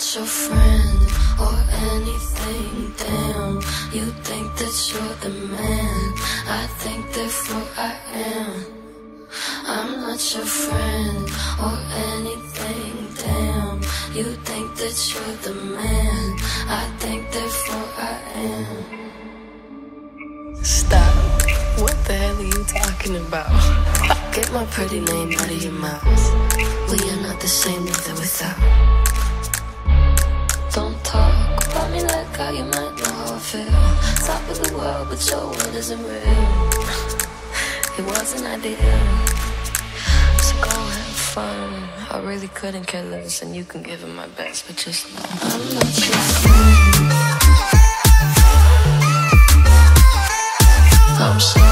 not your friend or anything. Damn, you think that you're the man. I think therefore I am. I'm not your friend or anything. Damn, you think that you're the man. I think therefore I am. Stop. What the hell are you talking about? Get my pretty name out of your mouth. We are not the same either without. How you might know I feel. Top of the world, but your word isn't real. It wasn't ideal. So go have fun. I really couldn't care less, and you can give it my best, but just know I'm not your friend. I'm sorry.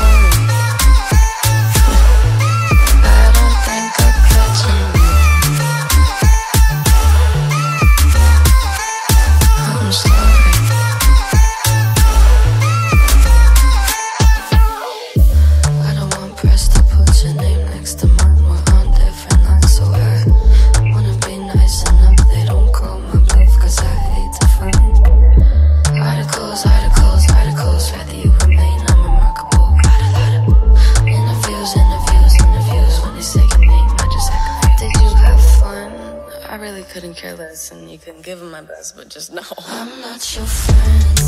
I really couldn't care less, and you can give it my best, but just know I'm not your friend